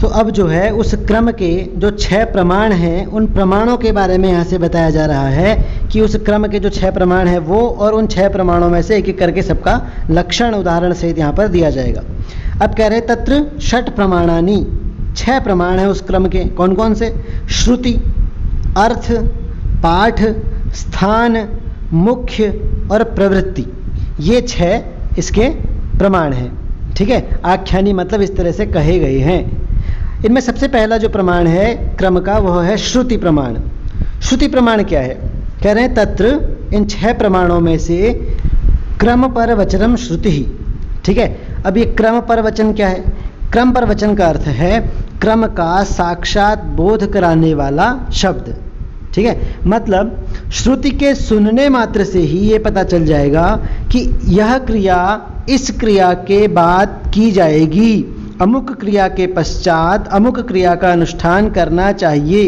तो अब जो है, उस क्रम के जो छह प्रमाण हैं, उन प्रमाणों के बारे में यहाँ से बताया जा रहा है कि उस क्रम के जो छह प्रमाण हैं, वो और उन छह प्रमाणों में से एक एक करके सबका लक्षण उदाहरण सहित यहाँ पर दिया जाएगा। अब कह रहे तत्र षट प्रमाणानी, छह प्रमाण हैं उस क्रम के कौन कौन से? श्रुति, अर्थ, पाठ, स्थान, मुख्य और प्रवृत्ति। ये छह इसके प्रमाण हैं। ठीक है? आख्यानी मतलब इस तरह से कहे गए हैं। इनमें सबसे पहला जो प्रमाण है, क्रम का, वह है श्रुति प्रमाण। श्रुति प्रमाण क्या है? कह रहे हैं, तत्र इन छह प्रमाणों में से क्रम पर वचनम श्रुति ही। ठीक है? अब ये क्रम पर वचन क्या है? क्रम पर वचन का अर्थ है, क्रम का साक्षात बोध कराने वाला शब्द। ठीक है? मतलब श्रुति के सुनने मात्र से ही ये पता चल जाएगा कि यह क्रिया इस क्रिया के बाद की जाएगी। अमुक क्रिया के पश्चात अमुक क्रिया का अनुष्ठान करना चाहिए।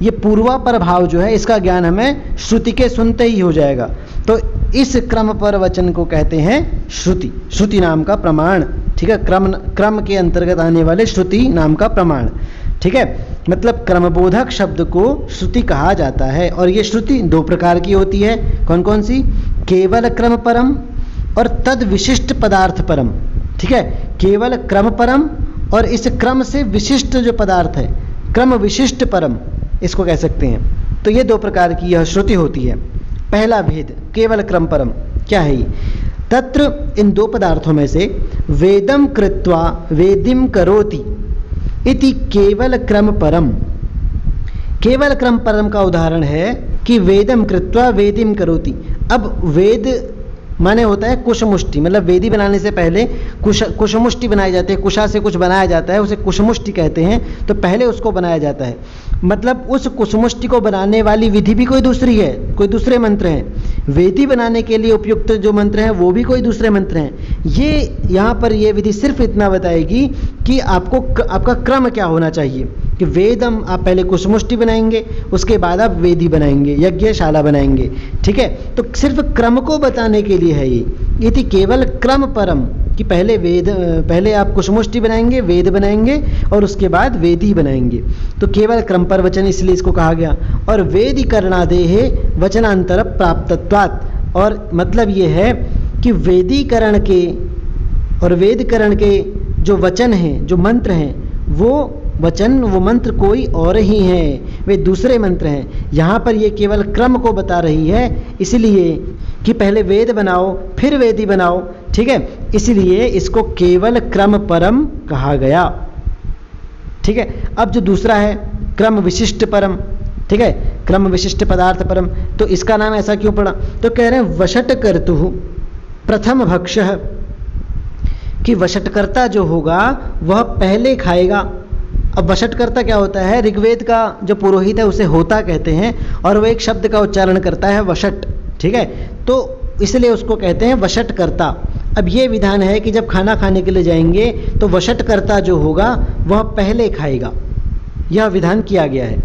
ये पूर्वा पर भाव जो है, इसका ज्ञान हमें श्रुति के सुनते ही हो जाएगा। तो इस क्रम पर वचन को कहते हैं श्रुति। श्रुति नाम का प्रमाण, ठीक है? क्रम क्रम के अंतर्गत आने वाले श्रुति नाम का प्रमाण, ठीक है? मतलब क्रमबोधक शब्द को श्रुति कहा जाता है, और ये श्रुति दो प्रकार की होती है। कौन कौन सी? केवल क्रम परम और तद विशिष्ट पदार्थ परम, ठीक है? केवल क्रम परम और इस क्रम से विशिष्ट जो पदार्थ है, क्रम विशिष्ट परम, इसको कह सकते हैं। तो ये दो प्रकार की यह श्रुति होती है। पहला भेद, केवल क्रम परम, क्या है ये? तत्र इन दो पदार्थों में से वेदम कृत्वा वेदिम करोति इति केवल क्रम परम। केवल क्रम परम का उदाहरण है कि वेदम कृत्वा वेदिम करोति। अब वेद माने होता है कुशमुष्टि मतलब वेदी बनाने से पहले कुश, कुशमुष्टि बनाई जाती है, कुशा से कुछ बनाया जाता है, उसे कुशमुष्टि कहते हैं तो पहले उसको बनाया जाता है। मतलब उस कुशमुष्टि को बनाने वाली विधि भी कोई दूसरी है, कोई दूसरे मंत्र हैं। वेदी बनाने के लिए उपयुक्त जो मंत्र हैं, वो भी कोई दूसरे मंत्र हैं। ये, यहाँ पर यह विधि सिर्फ़ इतना बताएगी कि आपको आपका क्रम क्या होना चाहिए? कि वेदम आप पहले कुसमुष्टि बनाएँगे, उसके बाद आप वेदी बनाएँगे, यज्ञशाला बनाएँगे, ठीक है? तो सिर्फ़ क्रम को बताने के लिए है ये। ये थी केवल क्रम परम, कि पहले वेद पहले आप कुसमुष्टि बनाएँगे, वेद बनाएँगे, और उसके बाद वेदी बनाएँगे। तो केवल क्रम पर वचन इसलिए इसको कहा गया। और वेदी करणादेह वचनांतर प्राप्तत्वात्। और मतलब ये है कि वेदीकरण के, और वेदकरण के जो वचन हैं, जो मंत्र हैं, वो वचन, वो मंत्र कोई और ही हैं। वे दूसरे मंत्र हैं। यहाँ पर ये केवल क्रम को बता रही है, इसलिए कि पहले वेद बनाओ, फिर वेदी बनाओ, ठीक है? इसलिए इसको केवल क्रम परम कहा गया। ठीक है? अब जो दूसरा है, क्रम विशिष्ट परम, ठीक है? क्रम विशिष्ट पदार्थ परम तो इसका नाम ऐसा क्यों पड़ा? तो कह रहे हैं वशट कर्तु प्रथम भक्ष। कि वशटकर्ता जो होगा, वह पहले खाएगा। अब वशटकर्ता क्या होता है? ऋग्वेद का जो पुरोहित है, उसे होता कहते हैं, और वह एक शब्द का उच्चारण करता है, वशट। ठीक है? तो इसलिए उसको कहते हैं वशटकर्ता। अब ये विधान है कि जब खाना खाने के लिए जाएँगे तो वशटकर्ता जो होगा, वह पहले खाएगा। यह विधान किया गया है।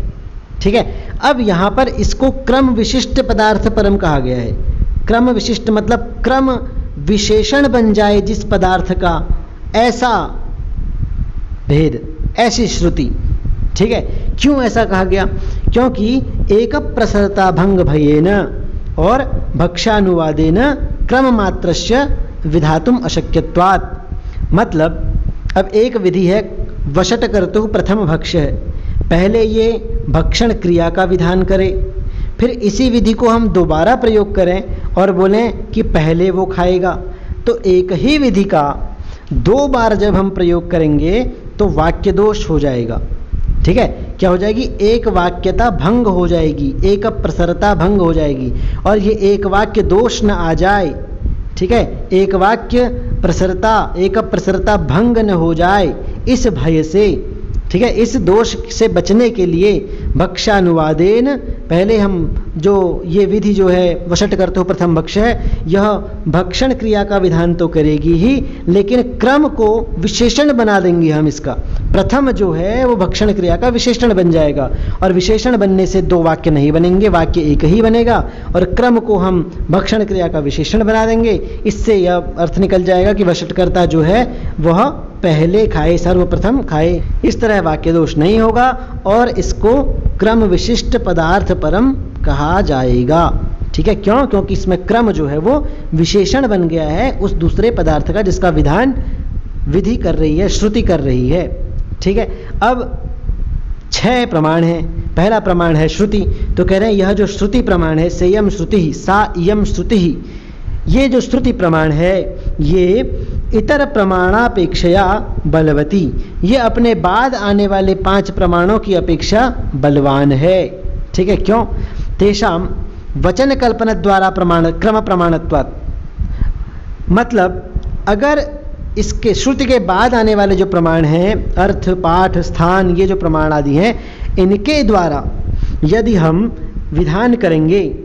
ठीक है? अब यहाँ पर इसको क्रम विशिष्ट पदार्थ परम कहा गया है। क्रम विशिष्ट मतलब क्रम विशेषण बन जाए जिस पदार्थ का, ऐसा भेद, ऐसी श्रुति। ठीक है? क्यों ऐसा कहा गया? क्योंकि एक प्रसरता भंग भयेन और भक्षानुवादेन क्रम मात्र विधातुम अशक्यवात् मतलब अब एक विधि है वशट करतु प्रथम भक्ष है। पहले ये भक्षण क्रिया का विधान करे, फिर इसी विधि को हम दोबारा प्रयोग करें और बोलें कि पहले वो खाएगा। तो एक ही विधि का दो बार जब हम प्रयोग करेंगे तो वाक्य दोष हो जाएगा। ठीक है? क्या हो जाएगी? एक वाक्यता भंग हो जाएगी, एक प्रसरता भंग हो जाएगी, और ये एक वाक्य दोष न आ जाए। ठीक है? एक वाक्य प्रसरता, एक प्रसरता भंग न हो जाए, इस भय से। ठीक है? इस दोष से बचने के लिए भक्षानुवादेन पहले हम जो ये विधि जो है वशट करते हो, प्रथम भक्ष है, यह भक्षण क्रिया का विधान तो करेगी ही, लेकिन क्रम को विशेषण बना देंगे हम इसका। प्रथम जो है, वो भक्षण क्रिया का विशेषण बन जाएगा। और विशेषण बनने से दो वाक्य नहीं बनेंगे, वाक्य एक ही बनेगा। और क्रम को हम भक्षण क्रिया का विशेषण बना देंगे। इससे यह अर्थ निकल जाएगा कि वशटकर्ता जो है, वह पहले खाए, सर्वप्रथम खाए, इस तरह वाक्य दोष नहीं होगा और इसको क्रम विशिष्ट पदार्थ परम कहा जाएगा। ठीक है? क्यों? क्योंकि इसमें क्रम जो है वो विशेषण बन गया है उस दूसरे पदार्थ का जिसका विधान विधि कर रही है, श्रुति कर रही है। ठीक है? अब छह प्रमाण है। पहला प्रमाण है श्रुति। तो कह रहे हैं, यह जो श्रुति प्रमाण है संयम श्रुति ही, सा यम श्रुति ही, ये जो श्रुति प्रमाण है, ये इतर प्रमाणापेक्षया बलवती। ये अपने बाद आने वाले पाँच प्रमाणों की अपेक्षा बलवान है। ठीक है, क्यों? तेषाम वचन कल्पना द्वारा प्रमाण, क्रम प्रमाणत्वात्। मतलब अगर इसके, श्रुति के बाद आने वाले जो प्रमाण हैं, अर्थ, पाठ, स्थान, ये जो प्रमाण आदि हैं, इनके द्वारा यदि हम विधान करेंगे,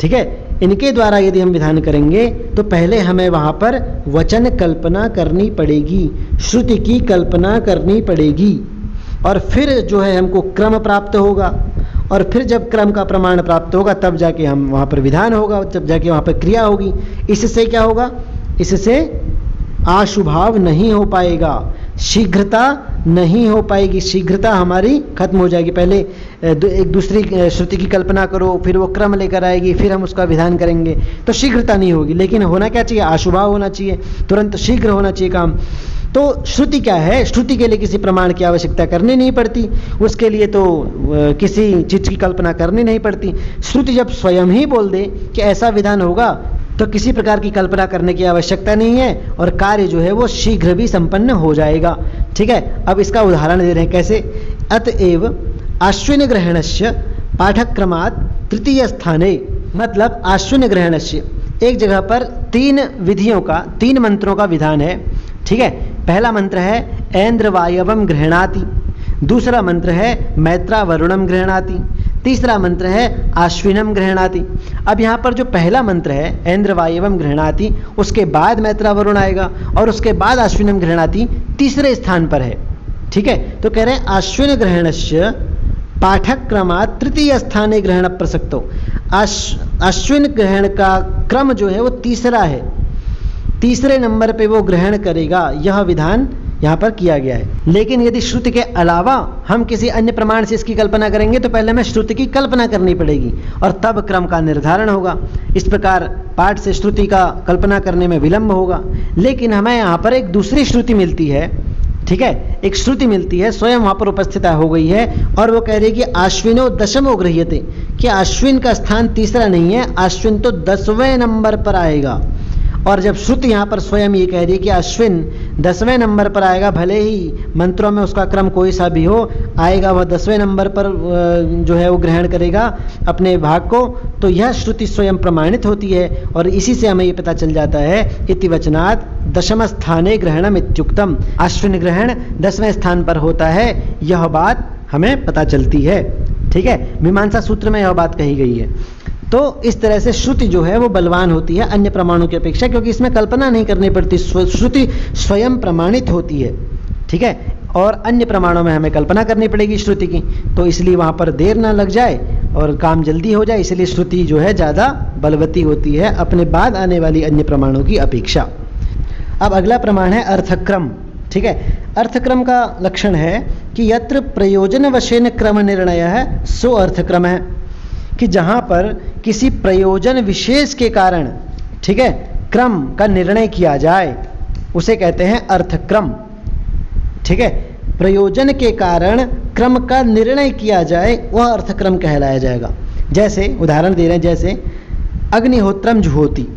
ठीक है इनके द्वारा यदि हम विधान करेंगे तो पहले हमें वहाँ पर वचन कल्पना करनी पड़ेगी, श्रुति की कल्पना करनी पड़ेगी। और फिर जो है हमको क्रम प्राप्त होगा। और फिर जब क्रम का प्रमाण प्राप्त होगा, तब जाके हम वहाँ पर विधान होगा, तब जाके वहाँ पर क्रिया होगी। इससे क्या होगा? इससे आशुभाव नहीं हो पाएगा। शीघ्रता नहीं हो पाएगी, शीघ्रता हमारी खत्म हो जाएगी। पहले एक दूसरी श्रुति की कल्पना करो, फिर वो क्रम लेकर आएगी, फिर हम उसका विधान करेंगे। तो शीघ्रता नहीं होगी, लेकिन होना क्या चाहिए? आशुभाव होना चाहिए, तुरंत शीघ्र होना चाहिए काम। तो श्रुति क्या है? श्रुति के लिए किसी प्रमाण की आवश्यकता करनी नहीं पड़ती। उसके लिए तो किसी चीज़ की कल्पना करनी नहीं पड़ती। श्रुति जब स्वयं ही बोल दे कि ऐसा विधान होगा तो किसी प्रकार की कल्पना करने की आवश्यकता नहीं है और कार्य जो है वो शीघ्र भी संपन्न हो जाएगा। ठीक है? अब इसका उदाहरण दे रहे हैं कैसे? अतएव आश्विन ग्रहणस्य पाठक्रमात तृतीय स्थाने। मतलब आश्विन ग्रहणस्य एक जगह पर तीन विधियों का, तीन मंत्रों का विधान है। ठीक है? पहला मंत्र है ऐन्द्र वायवम गृहणाति। दूसरा मंत्र है मैत्रा वरुणम गृहणाति। तीसरा मंत्र है आश्विनम गृहणाति। अब यहाँ पर जो पहला मंत्र है ऐन्द्र वायवम गृहणाति, उसके बाद मैत्रा वरुण आएगा और उसके बाद आश्विनम गृहणाति, तीसरे स्थान पर है। ठीक है? तो कह रहे हैं आश्विन ग्रहणस्य पाठक्रमा तृतीय स्थाने ग्रहण प्रसक्तो। अश्विन ग्रहण का क्रम जो है, वो तीसरा है। तीसरे नंबर पे वो ग्रहण करेगा। यह विधान यहाँ पर किया गया है। लेकिन यदि श्रुति के अलावा हम किसी अन्य प्रमाण से इसकी कल्पना करेंगे तो पहले हमें श्रुति की कल्पना करनी पड़ेगी और तब क्रम का निर्धारण होगा। इस प्रकार पाठ से श्रुति का कल्पना करने में विलंब होगा। लेकिन हमें यहाँ पर एक दूसरी श्रुति मिलती है, ठीक है? एक श्रुति मिलती है, स्वयं वहाँ पर उपस्थित हो गई है और वो कह रही है कि आश्विनो दशमो गृह्यते। कि अश्विन का स्थान तीसरा नहीं है? अश्विन तो दसवें नंबर पर आएगा। और जब श्रुति यहाँ पर स्वयं ये कह रही कि अश्विन दसवें नंबर पर आएगा, भले ही मंत्रों में उसका क्रम कोई सा भी हो, आएगा वह दसवें नंबर पर जो है वो ग्रहण करेगा अपने भाग को तो यह श्रुति स्वयं प्रमाणित होती है और इसी से हमें ये पता चल जाता है इति वचनात् दशम स्थाने ग्रहणम इत्युक्तम। अश्विन ग्रहण दसवें स्थान पर होता है, यह बात हमें पता चलती है। ठीक है? मीमांसा सूत्र में यह बात कही गई है। तो इस तरह से श्रुति जो है वो बलवान होती है अन्य प्रमाणों की अपेक्षा, क्योंकि इसमें कल्पना नहीं करनी पड़ती श्रुति स्वयं प्रमाणित होती है। ठीक है? और अन्य प्रमाणों में हमें कल्पना करनी पड़ेगी श्रुति की। तो इसलिए वहाँ पर देर ना लग जाए और काम जल्दी हो जाए, इसलिए श्रुति जो है ज़्यादा बलवती होती है अपने बाद आने वाली अन्य प्रमाणों की अपेक्षा। अब अगला प्रमाण है अर्थक्रम। ठीक है? अर्थक्रम का लक्षण है कि यत्र प्रयोजन वशेन क्रम निर्णय है सो अर्थक्रम है। कि जहाँ पर किसी प्रयोजन विशेष के कारण, ठीक है, क्रम का निर्णय किया जाए, उसे कहते हैं अर्थक्रम, ठीक है, प्रयोजन के कारण क्रम का निर्णय किया जाए, वह अर्थक्रम कहलाया जाएगा। जैसे, उदाहरण दे रहे हैं, जैसे, अग्निहोत्रम जुहोती,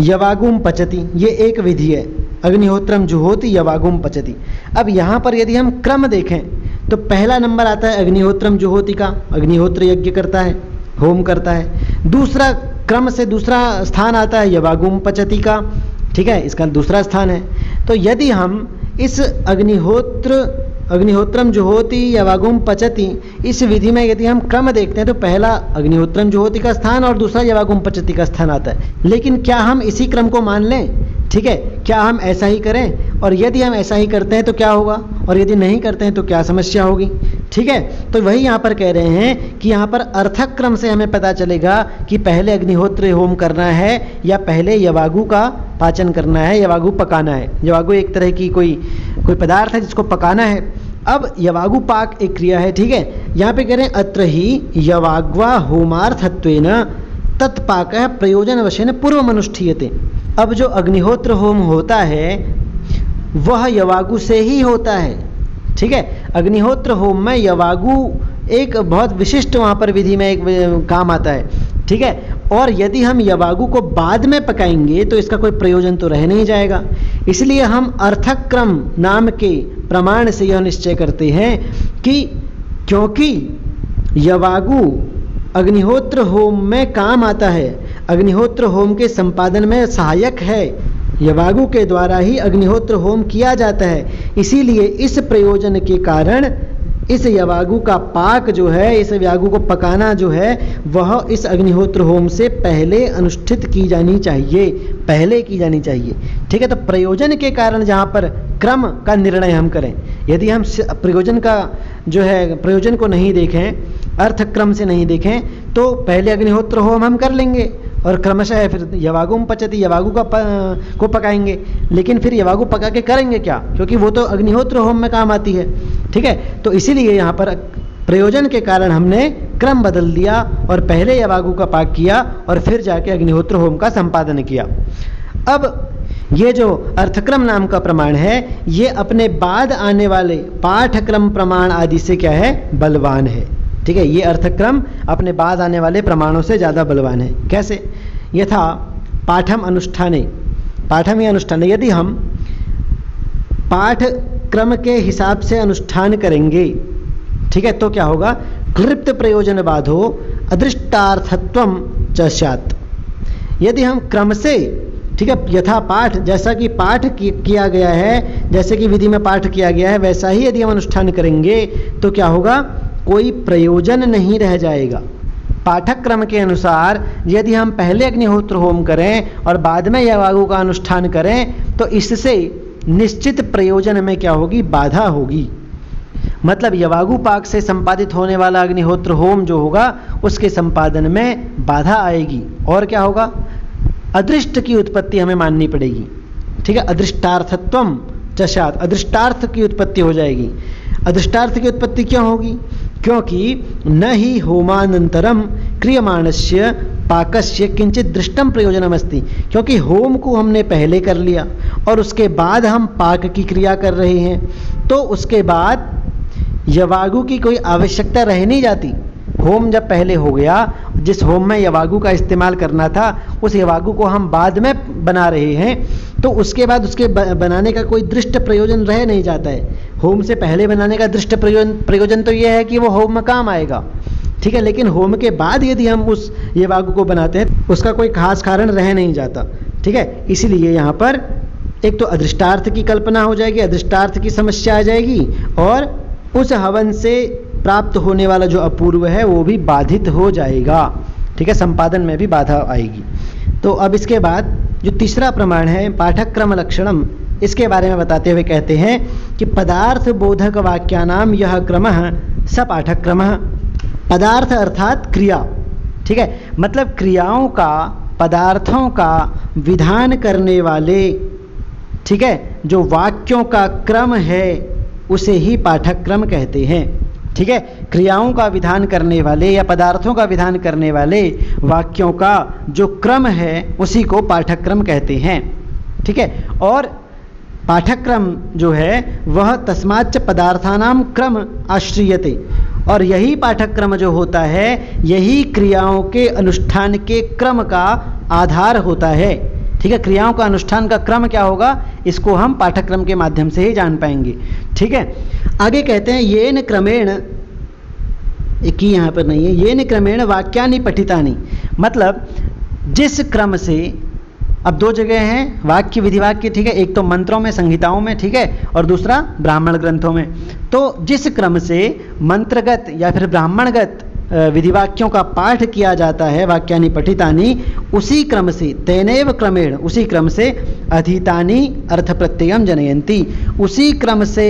यवागुम पचती, ये एक विधि है, अग्निहोत्रम जुहोती, यवागुम पचती। अब यहाँ पर यदि हम क्रम देखें तो पहला नंबर आता है अग्निहोत्रम जुहोती का अग्निहोत्र यज्ञ करता है, होम करता है। दूसरा क्रम से दूसरा स्थान आता है यवागुम पचती का ठीक है, इसका दूसरा स्थान है। तो यदि हम इस अग्निहोत्र, अग्निहोत्रम जुहोती यवागुम पचती, इस विधि में यदि हम क्रम देखते हैं तो पहला अग्निहोत्रम जुहोती का स्थान और दूसरा यवागुम पचती का स्थान आता है। लेकिन क्या हम इसी क्रम को मान लें? ठीक है, क्या हम ऐसा ही करें? और यदि हम ऐसा ही करते हैं तो क्या होगा? और यदि नहीं करते हैं तो क्या समस्या होगी? ठीक है? तो वही यहाँ पर कह रहे हैं कि यहाँ पर अर्थक क्रम से हमें पता चलेगा कि पहले अग्निहोत्र होम करना है या पहले यवागु का पाचन करना है, यवागु पकाना है। यवागु एक तरह की कोई कोई पदार्थ है जिसको पकाना है। अब यवागु पाक एक क्रिया है, ठीक है? यहाँ पे कह रहे हैं, अत्र ही यवाग्वा होमार्थत्वेन तत्पाक प्रयोजन वशन पूर्व मनुष्ठीयते अब जो अग्निहोत्र होम होता है वह यवागु से ही होता है। ठीक है? अग्निहोत्र होम में यवागु, एक बहुत विशिष्ट वहाँ पर विधि में एक काम आता है। ठीक है? और यदि हम यवागु को बाद में पकाएँगे तो इसका कोई प्रयोजन तो रह नहीं जाएगा। इसलिए हम अर्थक्रम नाम के प्रमाण से यह निश्चय करते हैं कि क्योंकि यवागु अग्निहोत्र होम में काम आता है, अग्निहोत्र होम के संपादन में सहायक है यवागु के द्वारा ही अग्निहोत्र होम किया जाता है। इसीलिए इस प्रयोजन के कारण इस यवागु का पाक जो है, इस यागु को पकाना जो है, वह इस अग्निहोत्र होम से पहले अनुष्ठित की जानी चाहिए। पहले की जानी चाहिए। ठीक है तो प्रयोजन के कारण जहाँ पर क्रम का निर्णय हम करें। यदि हम प्रयोजन का जो है, प्रयोजन को नहीं देखें अर्थ क्रम से नहीं देखें तो पहले अग्निहोत्र होम हम कर लेंगे। और क्रमशः फिर यवागु में पचती यवागु का प, को पकाएँगे। लेकिन फिर यवागु पका के करेंगे क्या? क्योंकि वो तो अग्निहोत्र होम में काम आती है। ठीक है? तो इसीलिए यहाँ पर प्रयोजन के कारण हमने क्रम बदल दिया और पहले यवागु का पाक किया और फिर जाके अग्निहोत्र होम का संपादन किया। अब ये जो अर्थक्रम नाम का प्रमाण है ये अपने बाद आने वाले पाठक्रम प्रमाण आदि से क्या है? बलवान है। ठीक है, ये अर्थक्रम अपने बाद आने वाले प्रमाणों से ज़्यादा बलवान है। कैसे? यथा पाठम अनुष्ठाने। पाठम या अनुष्ठान, यदि हम पाठ क्रम के हिसाब से अनुष्ठान करेंगे, ठीक है तो क्या होगा? क्लिप्त प्रयोजन बाधो अदृष्टार्थत्व चात यदि हम क्रम से, ठीक है, यथा पाठ, जैसा कि पाठ किया गया है, जैसे कि विधि में पाठ किया गया है, वैसा ही यदि हम अनुष्ठान करेंगे तो क्या होगा? कोई प्रयोजन नहीं रह जाएगा। पाठक्रम के अनुसार यदि हम पहले अग्निहोत्र होम करें और बाद में यवागु का अनुष्ठान करें तो इससे निश्चित प्रयोजन में क्या होगी? बाधा होगी। मतलब यवागु पाक से संपादित होने वाला अग्निहोत्र होम जो होगा, उसके संपादन में बाधा आएगी। और क्या होगा? अदृष्ट की उत्पत्ति हमें माननी पड़ेगी। ठीक है? अदृष्टार्थत्व चशात अदृष्टार्थ की उत्पत्ति हो जाएगी। अदृष्टार्थ की उत्पत्ति क्यों होगी? क्योंकि न ही होमानंतरम क्रियमाण क्रियमाणस्य पाकस्य किंचित दृष्टम प्रयोजनम अस्ति क्योंकि होम को हमने पहले कर लिया और उसके बाद हम पाक की क्रिया कर रहे हैं तो उसके बाद यवागु की कोई आवश्यकता रह नहीं जाती। होम जब पहले हो गया, जिस होम में यवागु का इस्तेमाल करना था, उस यवागु को हम बाद में बना रहे हैं तो उसके बाद उसके बनाने का कोई दृष्ट प्रयोजन रह नहीं जाता है। होम से पहले बनाने का दृष्ट प्रयोजन प्रयोजन तो यह है कि वो होम में काम आएगा। ठीक है, लेकिन होम के बाद यदि हम उस, ये वागु को बनाते हैं, उसका कोई खास कारण रह नहीं जाता। ठीक है, इसीलिए यहाँ पर एक तो अदृष्टार्थ की कल्पना हो जाएगी, अदृष्टार्थ की समस्या आ जाएगी, और उस हवन से प्राप्त होने वाला जो अपूर्व है, वो भी बाधित हो जाएगा। ठीक है, संपादन में भी बाधा आएगी। तो अब इसके बाद जो तीसरा प्रमाण है पाठक्रम लक्षणम इसके बारे में बताते हुए कहते हैं कि पदार्थ बोधक वाक्यानाम यह क्रम स पाठक्रम पदार्थ अर्थात क्रिया। ठीक है? मतलब क्रियाओं का, पदार्थों का विधान करने वाले, ठीक है? जो वाक्यों का क्रम है, उसे ही पाठक्रम कहते हैं। ठीक है? क्रियाओं का विधान करने वाले या पदार्थों का विधान करने वाले वाक्यों का जो क्रम है, उसी को पाठक्रम कहते हैं। ठीक है? और पाठक्रम जो है, वह तस्माच्च पदार्थानाम क्रम आश्रियते। और यही पाठ्यक्रम जो होता है, यही क्रियाओं के अनुष्ठान के क्रम का आधार होता है। ठीक है, क्रियाओं का अनुष्ठान का क्रम क्या होगा, इसको हम पाठ्यक्रम के माध्यम से ही जान पाएँगे। ठीक है? आगे कहते हैं ये न क्रमेण, एक ही यहाँ पर नहीं है ये न क्रमेण वाक्यानि पठितानि। मतलब जिस क्रम से अब दो जगह हैं, वाक्य विधि वाक्य ठीक है? एक तो मंत्रों में, संहिताओं में, ठीक है? और दूसरा ब्राह्मण ग्रंथों में। तो जिस क्रम से मंत्रगत या फिर ब्राह्मणगत विधिवाक्यों का पाठ किया जाता है, वाक्यानि पठितानि, उसी क्रम से, तेनेव क्रमेण, उसी क्रम से अधितानि अर्थ प्रत्ययम जनयंती उसी क्रम से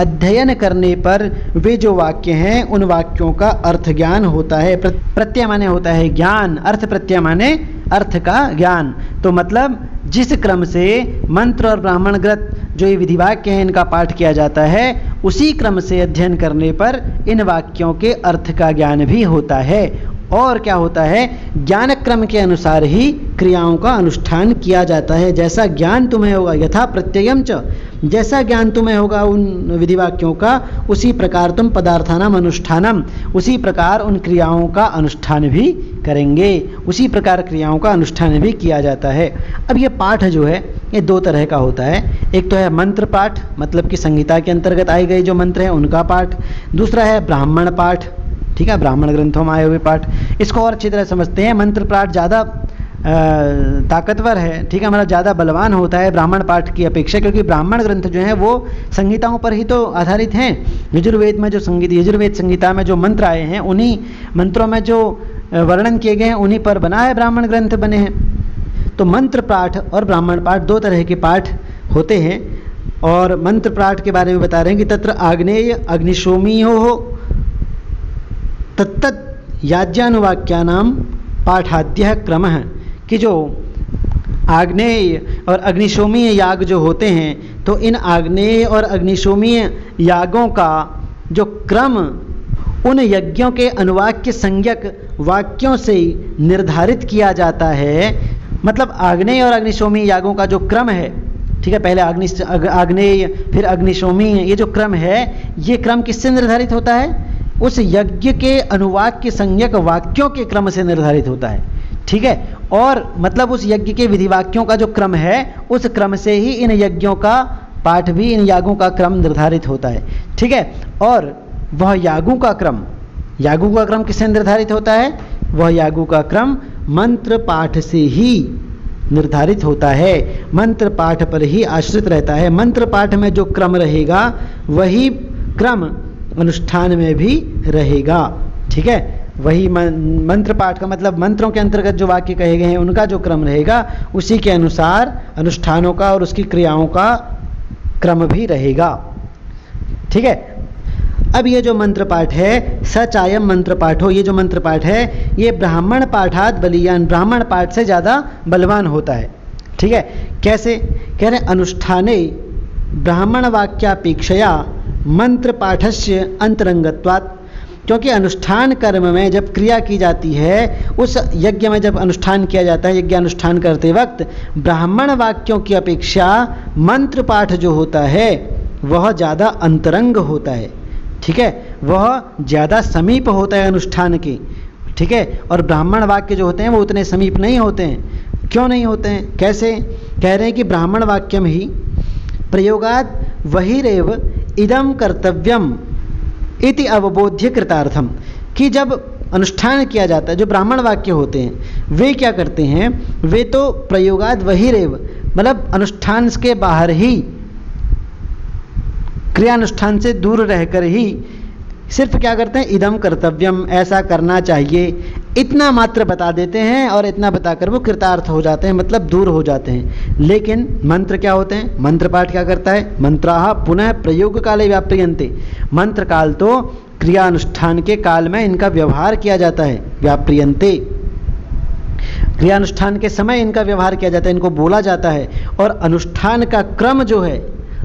अध्ययन करने पर वे जो वाक्य हैं, उन वाक्यों का अर्थ ज्ञान होता है। प्रत्यय माने होता है ज्ञान अर्थ प्रत्यय माने अर्थ का ज्ञान। तो मतलब जिस क्रम से मंत्र और ब्राह्मण ग्रत जो ये विधि वाक्य हैं, इनका पाठ किया जाता है, उसी क्रम से अध्ययन करने पर इन वाक्यों के अर्थ का ज्ञान भी होता है। और क्या होता है? ज्ञान क्रम के अनुसार ही क्रियाओं का अनुष्ठान किया जाता है। जैसा ज्ञान तुम्हें होगा, यथा प्रत्ययम च। जैसा ज्ञान तुम्हें होगा उन विधिवाक्यों का, उसी प्रकार तुम पदार्थानाम अनुष्ठानम, उसी प्रकार उन क्रियाओं का अनुष्ठान भी करेंगे। उसी प्रकार क्रियाओं का अनुष्ठान भी किया जाता है। अब ये पाठ जो है, ये दो तरह का होता है। एक तो है मंत्र पाठ मतलब कि संगीता के अंतर्गत आई गई जो मंत्र हैं, उनका पाठ। दूसरा है ब्राह्मण पाठ ठीक है? ब्राह्मण ग्रंथों में आए हुए पाठ। इसको और अच्छी तरह समझते हैं। मंत्र पाठ ज़्यादा ताकतवर है, ठीक है? हमारा ज़्यादा बलवान होता है ब्राह्मण पाठ की अपेक्षा, क्योंकि ब्राह्मण ग्रंथ जो हैं, वो संगीताओं पर ही तो आधारित हैं। यजुर्वेद में जो संगीत, यजुर्वेद संगीता में जो मंत्र आए हैं, उन्हीं मंत्रों में जो वर्णन किए गए हैं, उन्हीं पर बना है ब्राह्मण ग्रंथ बने हैं। तो मंत्र पाठ और ब्राह्मण पाठ दो तरह के पाठ होते हैं। और मंत्र पाठ के बारे में बता रहे हैं कि तत्र आग्नेय अग्निशोमी हो तत्त याज्ञानुवाक्यानाम पाठाद्य क्रम कि जो आग्नेय और अग्निशोमीय याग जो होते हैं तो इन आग्नेय और अग्निशोमीय यागों का जो क्रम, उन यज्ञों के अनुवाक्य संज्ञक वाक्यों से निर्धारित किया जाता है। मतलब आग्नेय और अग्निशोमी यागों का जो क्रम है, ठीक है, पहले अग्नि आग्नेय, फिर अग्निशोमी ये जो क्रम है, ये क्रम किससे निर्धारित होता है? उस यज्ञ के अनुवाक के संज्ञक वाक्यों के क्रम से निर्धारित होता है। ठीक है? और मतलब उस यज्ञ के विधि वाक्यों का जो क्रम है, उस क्रम से ही इन यज्ञों का पाठ भी, इन यागों का क्रम निर्धारित होता है। ठीक है? और वह यागों का क्रम, यागू का क्रम किससे निर्धारित होता है? वह यागू का क्रम मंत्र पाठ से ही निर्धारित होता है। मंत्र पाठ पर ही आश्रित रहता है। मंत्र पाठ में जो क्रम रहेगा, वही क्रम अनुष्ठान में भी रहेगा। ठीक है? वही मंत्र पाठ का मतलब मंत्रों के अंतर्गत जो वाक्य कहे गए हैं, उनका जो क्रम रहेगा, उसी के अनुसार अनुष्ठानों का और उसकी क्रियाओं का क्रम भी रहेगा। ठीक है? अब ये जो मंत्र पाठ है, सचायम मंत्र पाठ हो ये जो मंत्र पाठ है, ये ब्राह्मण पाठात बलियान, ब्राह्मण पाठ से ज़्यादा बलवान होता है। ठीक है? कैसे? कह रहे अनुष्ठाने ब्राह्मण वाक्यापेक्षया मंत्र पाठस्य अंतरंगत्वात्, क्योंकि अनुष्ठान कर्म में जब क्रिया की जाती है, उस यज्ञ में जब अनुष्ठान किया जाता है यज्ञ अनुष्ठान करते वक्त, ब्राह्मण वाक्यों की अपेक्षा मंत्र पाठ जो होता है, वह ज़्यादा अंतरंग होता है। ठीक है? वह ज़्यादा समीप होता है अनुष्ठान के। ठीक है? और ब्राह्मण वाक्य जो होते हैं, वो उतने समीप नहीं होते हैं। क्यों नहीं होते हैं? कैसे? कह रहे हैं कि ब्राह्मण वाक्यम ही प्रयोगात वही रेव इदम कर्तव्यम इति अवबोध्य कृतार्थम। कि जब अनुष्ठान किया जाता है, जो ब्राह्मण वाक्य होते हैं, वे क्या करते हैं? वे तो प्रयोगाद वही रेव मतलब अनुष्ठान के बाहर ही, क्रियानुष्ठान से दूर रहकर ही सिर्फ़ क्या करते हैं? इदम कर्तव्यम, ऐसा करना चाहिए इतना मात्र बता देते हैं और इतना बताकर वो कृतार्थ हो जाते हैं मतलब दूर हो जाते हैं। लेकिन मंत्र क्या होते हैं? मंत्र पाठ क्या करता है? मंत्रा पुनः प्रयोग काले व्याप्रियंते मंत्र काल तो क्रियानुष्ठान के काल में इनका व्यवहार किया जाता है व्याप्रियंते क्रियानुष्ठान के समय इनका व्यवहार किया जाता है, इनको बोला जाता है। और अनुष्ठान का क्रम जो है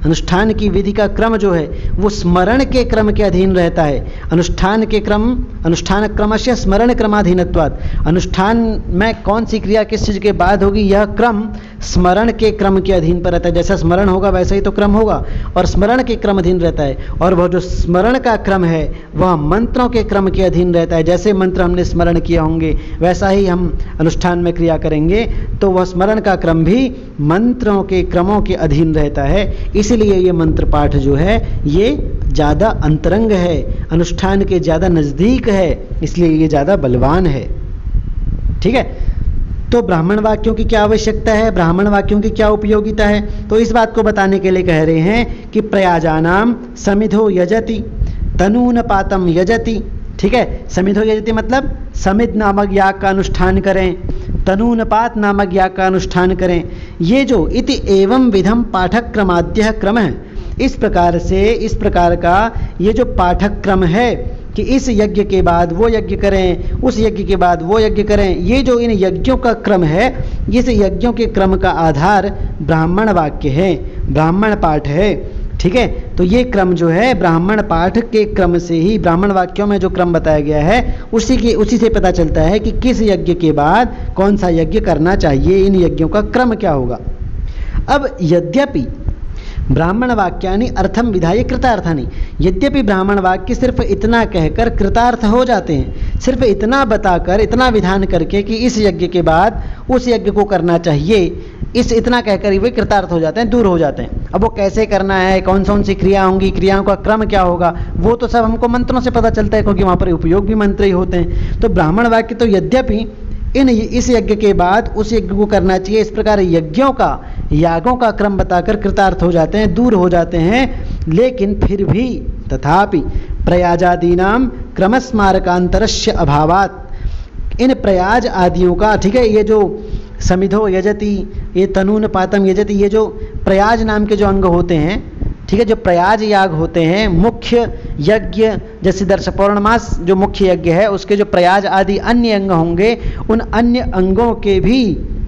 अनुष्ठान की विधि का क्रम जो है, वो स्मरण के क्रम के अधीन रहता है। अनुष्ठान के क्रम, अनुष्ठान क्रमश स्मरण क्रमाधीनत्वाद अनुष्ठान में कौन सी क्रिया किस चीज़ के बाद होगी, यह क्रम स्मरण के क्रम के अधीन पर रहता है। जैसा स्मरण होगा, वैसा ही तो क्रम होगा। और स्मरण के क्रम अधीन रहता है। और वह जो स्मरण का क्रम है, वह मंत्रों के क्रम के अधीन रहता है। जैसे मंत्र हमने स्मरण किए होंगे, वैसा ही हम अनुष्ठान में क्रिया करेंगे तो वह स्मरण का क्रम भी मंत्रों के क्रमों के अधीन रहता है। इसीलिए ये मंत्र पाठ जो है, ये ज़्यादा अंतरंग है, अनुष्ठान के ज़्यादा नज़दीक है, इसलिए ये ज़्यादा बलवान है। ठीक है? तो ब्राह्मण वाक्यों की क्या आवश्यकता है? ब्राह्मण वाक्यों की क्या उपयोगिता है? तो इस बात को बताने के लिए कह रहे हैं कि प्रयाजानाम समिधो यजति, तनून पातम यजति। ठीक है? समिधो यजति मतलब समिध नामक याग का अनुष्ठान करें तनूनपात नामक याग का अनुष्ठान करें। ये जो इति एवं विधम पाठक्रमाद्य क्रम है, इस प्रकार से, इस प्रकार का ये जो पाठक क्रम है कि इस यज्ञ के बाद वो यज्ञ करें, उस यज्ञ के बाद वो यज्ञ करें, ये जो इन यज्ञों का क्रम है, इस यज्ञों के क्रम का आधार ब्राह्मण वाक्य है, ब्राह्मण पाठ है। ठीक है? तो ये क्रम जो है ब्राह्मण पाठ के क्रम से ही, ब्राह्मण वाक्यों में जो क्रम बताया गया है, उसी के, उसी से पता चलता है कि किस यज्ञ के बाद कौन सा यज्ञ करना चाहिए, इन यज्ञों का क्रम क्या होगा। अब यद्यपि ब्राह्मण वाक्यानि अर्थम विधायी कृतार्थानी। यद्यपि ब्राह्मण वाक्य सिर्फ़ इतना कहकर कृतार्थ हो जाते हैं, सिर्फ़ इतना बताकर, इतना विधान करके कि इस यज्ञ के बाद उस यज्ञ को करना चाहिए, इस इतना कहकर वे कृतार्थ हो जाते हैं, दूर हो जाते हैं। अब वो कैसे करना है कौन कौन सी क्रिया होंगी, क्रियाओं का क्रम क्या होगा, वो तो सब हमको मंत्रों से पता चलता है, क्योंकि वहाँ पर उपयोग भी मंत्र ही होते हैं। तो ब्राह्मण वाक्य तो यद्यपि इन इस यज्ञ के बाद उस यज्ञ को करना चाहिए। इस प्रकार यज्ञों का, यागों का क्रम बताकर कृतार्थ हो जाते हैं, दूर हो जाते हैं। लेकिन फिर भी तथापि प्रयाजादी नाम प्रयाजादीनाम क्रमस्मारकांतरस्य अभावात। इन प्रयाज आदियों का, ठीक है, ये जो समिधो यजति, ये तनून पातम यजति, ये जो प्रयाज नाम के जो अंग होते हैं ठीक है, जो प्रयाज याग होते हैं, मुख्य यज्ञ, जैसे दर्श पौर्णमास जो मुख्य यज्ञ है, उसके जो प्रयाज आदि अन्य अंग होंगे, उन अन्य अंगों के भी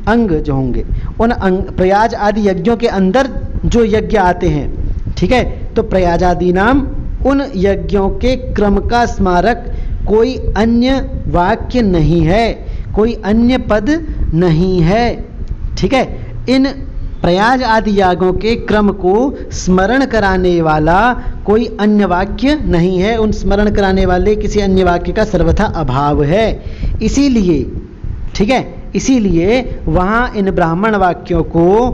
अंग जो होंगे, उन अंग, प्रयाज आदि यज्ञों के अंदर जो यज्ञ आते हैं, ठीक है तो प्रयाज आदि नाम उन यज्ञों के क्रम का स्मारक कोई अन्य वाक्य नहीं है, कोई अन्य पद नहीं है, ठीक है, इन प्रयाज आदि यागों के क्रम को स्मरण कराने वाला कोई अन्य वाक्य नहीं है। उन स्मरण कराने वाले किसी अन्य वाक्य का सर्वथा अभाव है। इसीलिए, ठीक है? इसीलिए वहाँ इन ब्राह्मण वाक्यों को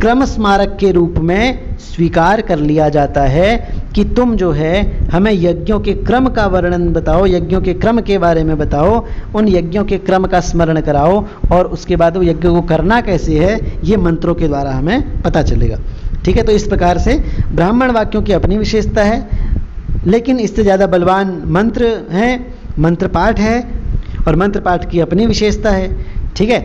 क्रम स्मारक के रूप में स्वीकार कर लिया जाता है। कि तुम जो है, हमें यज्ञों के क्रम का वर्णन बताओ, यज्ञों के क्रम के बारे में बताओ, उन यज्ञों के क्रम का स्मरण कराओ, और उसके बाद वो यज्ञ को करना कैसे है, ये मंत्रों के द्वारा हमें पता चलेगा। ठीक है तो इस प्रकार से ब्राह्मण वाक्यों की अपनी विशेषता है, लेकिन इससे ज़्यादा बलवान मंत्र हैं मंत्र पाठ है, और मंत्र पाठ की अपनी विशेषता है। ठीक है